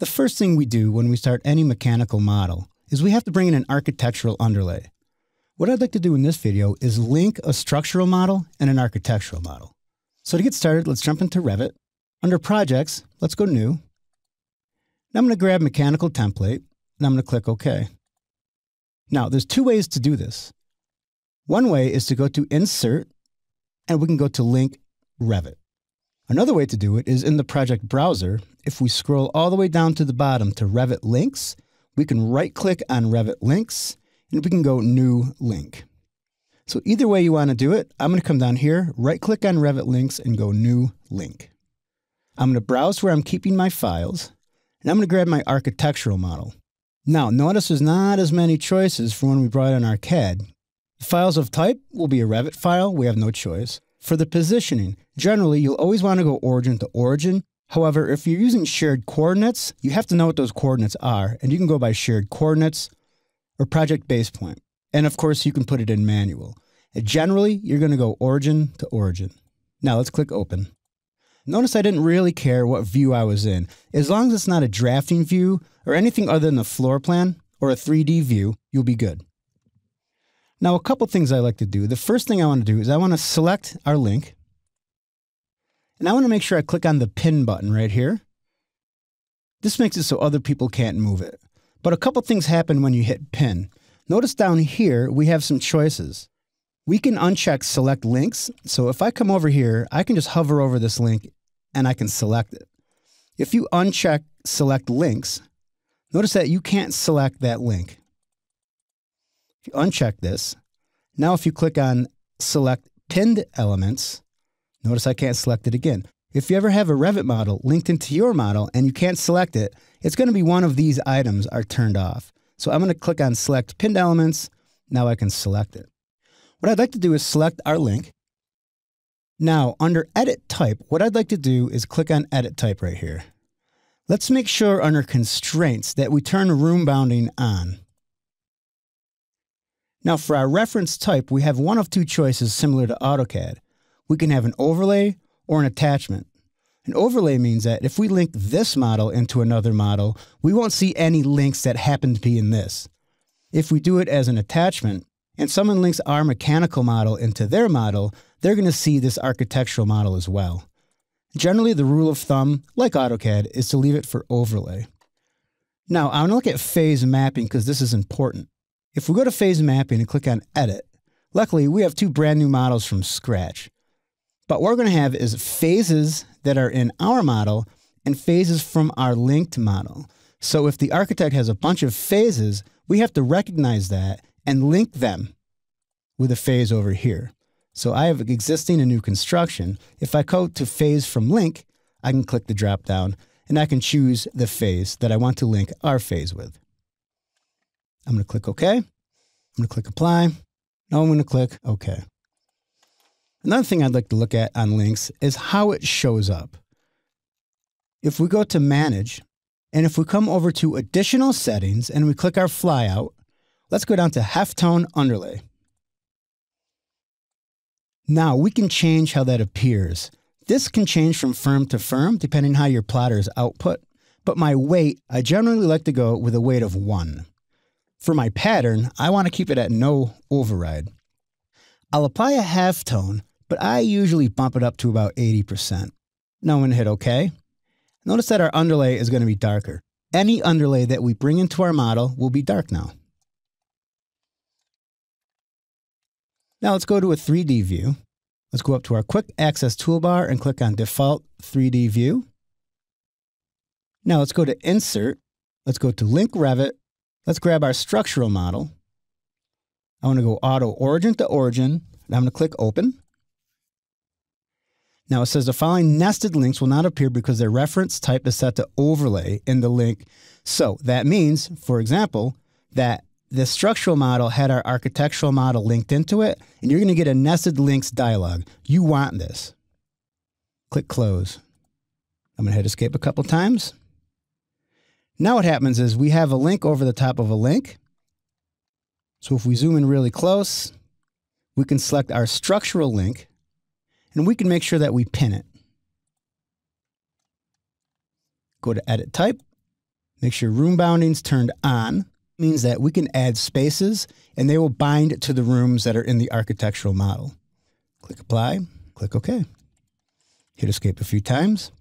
The first thing we do when we start any mechanical model is we have to bring in an architectural underlay. What I'd like to do in this video is link a structural model and an architectural model. So to get started, let's jump into Revit. Under Projects, let's go New. Now I'm going to grab Mechanical Template, and I'm going to click OK. Now, there's two ways to do this. One way is to go to Insert, and we can go to Link Revit. Another way to do it is in the project browser. If we scroll all the way down to the bottom to Revit Links, we can right click on Revit Links and we can go New Link. So either way you want to do it, I'm going to come down here, right click on Revit Links and go New Link. I'm going to browse where I'm keeping my files and I'm going to grab my architectural model. Now, notice there's not as many choices from when we brought in our CAD. The files of type will be a Revit file, we have no choice. For the positioning, generally you'll always want to go origin to origin. However, if you're using shared coordinates, you have to know what those coordinates are, and you can go by shared coordinates or project base point. And of course, you can put it in manual. And generally, you're going to go origin to origin. Now let's click open. Notice I didn't really care what view I was in. As long as it's not a drafting view or anything other than the floor plan or a 3D view, you'll be good. Now, a couple things I like to do. The first thing I want to do is I want to select our link. And I want to make sure I click on the pin button right here. This makes it so other people can't move it. But a couple things happen when you hit pin. Notice down here, we have some choices. We can uncheck select links. So if I come over here, I can just hover over this link and I can select it. If you uncheck select links, notice that you can't select that link. If you uncheck this, now if you click on select pinned elements, notice I can't select it again. If you ever have a Revit model linked into your model and you can't select it, it's going to be one of these items are turned off. So I'm going to click on select pinned elements. Now I can select it. What I'd like to do is select our link. Now under edit type, what I'd like to do is click on edit type right here. Let's make sure under constraints that we turn room bounding on. Now for our reference type, we have one of two choices similar to AutoCAD. We can have an overlay or an attachment. An overlay means that if we link this model into another model, we won't see any links that happen to be in this. If we do it as an attachment, and someone links our mechanical model into their model, they're going to see this architectural model as well. Generally, the rule of thumb, like AutoCAD, is to leave it for overlay. Now, I want to look at phase mapping because this is important. If we go to phase mapping and click on edit, luckily we have two brand new models from scratch. But what we're going to have is phases that are in our model and phases from our linked model. So if the architect has a bunch of phases, we have to recognize that and link them with a phase over here. So I have existing and new construction. If I go to phase from link, I can click the drop down and I can choose the phase that I want to link our phase with. I'm going to click OK. I'm going to click Apply. Now I'm going to click OK. Another thing I'd like to look at on links is how it shows up. If we go to Manage, and if we come over to Additional Settings and we click our flyout, let's go down to Halftone Underlay. Now we can change how that appears. This can change from firm to firm depending on how your plotter is output, but my weight, I generally like to go with a weight of 1. For my pattern, I want to keep it at no override. I'll apply a halftone, but I usually bump it up to about 80%. Now I'm going to hit OK. Notice that our underlay is going to be darker. Any underlay that we bring into our model will be dark now. Now let's go to a 3D view. Let's go up to our quick access toolbar and click on default 3D view. Now let's go to insert. Let's go to link Revit Let's grab our structural model. I want to go auto origin to origin, and I'm going to click open. Now it says the following nested links will not appear because their reference type is set to overlay in the link. So that means, for example, that the structural model had our architectural model linked into it, and you're going to get a nested links dialog. You want this. Click close. I'm going to hit escape a couple times. Now what happens is we have a link over the top of a link. So if we zoom in really close, we can select our structural link and we can make sure that we pin it. Go to edit type Make sure room bounding's turned on. Means that we can add spaces and they will bind to the rooms that are in the architectural model. Click apply, click OK. Hit escape a few times.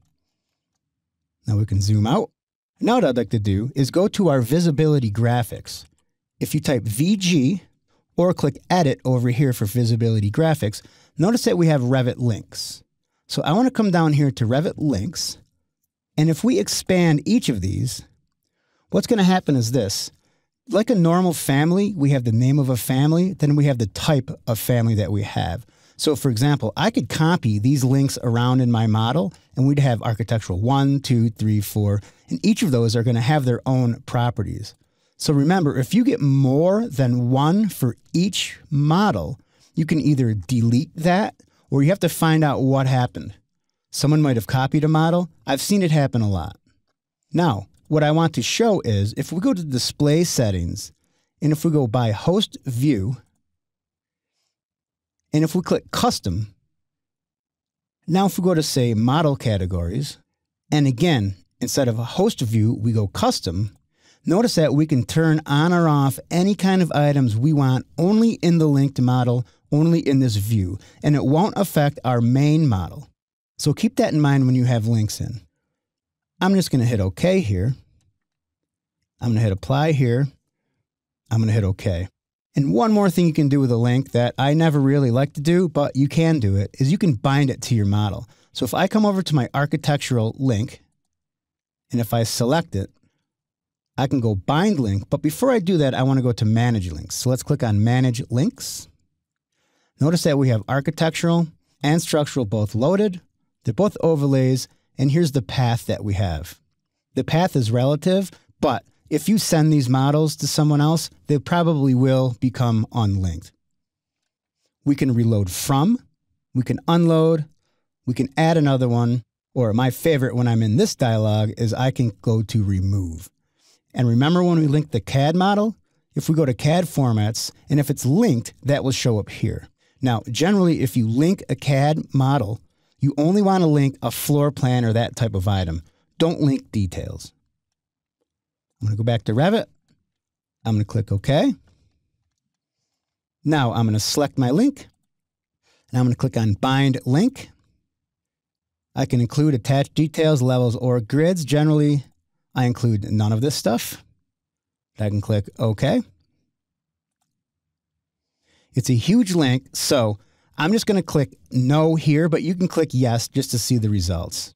Now we can zoom out. Now what I'd like to do is go to our visibility graphics. If you type VG or click edit over here for visibility graphics, notice that we have Revit links. So I want to come down here to Revit links. And if we expand each of these, what's going to happen is this. Like a normal family, we have the name of a family, then we have the type of family that we have. So, for example, I could copy these links around in my model, and we'd have architectural one, two, three, four, and each of those are going to have their own properties. So, remember, if you get more than one for each model, you can either delete that or you have to find out what happened. Someone might have copied a model. I've seen it happen a lot. Now, what I want to show is if we go to display settings and if we go by host view, and if we click custom, now if we go to say model categories, and again, instead of a host view, we go custom, notice that we can turn on or off any kind of items we want only in the linked model, only in this view, and it won't affect our main model. So keep that in mind when you have links in. I'm just going to hit OK here. I'm going to hit apply here. I'm going to hit OK. And one more thing you can do with a link that I never really like to do, but you can do it, is you can bind it to your model. So if I come over to my architectural link, and if I select it, I can go bind link. But before I do that, I want to go to manage links. So let's click on manage links. Notice that we have architectural and structural both loaded. They're both overlays. And here's the path that we have. The path is relative, but if you send these models to someone else, they probably will become unlinked. We can reload from, we can unload, we can add another one, or my favorite when I'm in this dialog is I can go to remove. And remember when we linked the CAD model? If we go to CAD formats, and if it's linked, that will show up here. Now, generally, if you link a CAD model, you only want to link a floor plan or that type of item. Don't link details. I'm going to go back to Revit. I'm going to click OK. Now I'm going to select my link and I'm going to click on Bind Link. I can include attached details, levels, or grids. Generally, I include none of this stuff. I can click OK. It's a huge link, so I'm just going to click No here, but you can click Yes just to see the results.